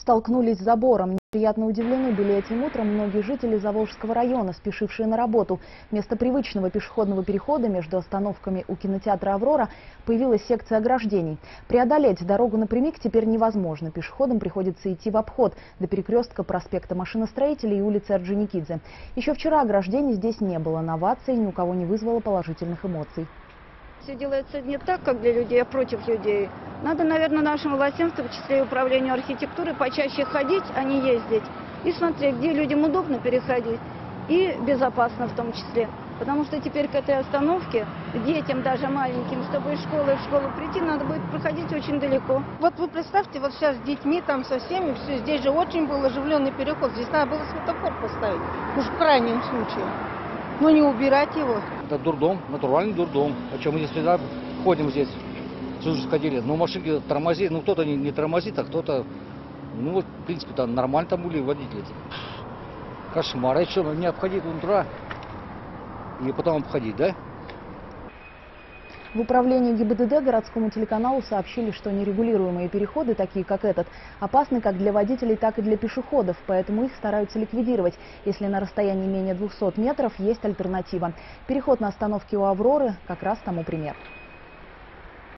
столкнулись с забором. Неприятно удивлены были этим утром многие жители Заволжского района, спешившие на работу. Вместо привычного пешеходного перехода между остановками у кинотеатра «Аврора» появилась секция ограждений. Преодолеть дорогу напрямик теперь невозможно. Пешеходам приходится идти в обход до перекрестка проспекта Машиностроителей и улицы Орджоникидзе. Еще вчера ограждений здесь не было. Новация ни у кого не вызвала положительных эмоций. Все делается не так, как для людей, а против людей. Надо, наверное, нашим властям, в том числе и управлению архитектуры, почаще ходить, а не ездить. И смотреть, где людям удобно переходить. И безопасно в том числе. Потому что теперь к этой остановке детям, даже маленьким, чтобы из школы в школу прийти, надо будет проходить очень далеко. Вот вы представьте, вот сейчас с детьми там со всеми, все, здесь же очень был оживленный переход. Здесь надо было светофор поставить, уж в крайнем случае. Но не убирать его. Это дурдом, натуральный дурдом. О чем мы здесь всегда ходим здесь, всю жизнь ходили. Ну, машинки тормозит, ну, кто-то не, не тормозит, а кто-то, ну, вот, в принципе, там нормально там были водители. Кошмар. А что, мне обходить утра и потом обходить, да? В управлении ГИБДД городскому телеканалу сообщили, что нерегулируемые переходы, такие как этот, опасны как для водителей, так и для пешеходов, поэтому их стараются ликвидировать, если на расстоянии менее 200 метров есть альтернатива. Переход на остановке у «Авроры» как раз тому пример.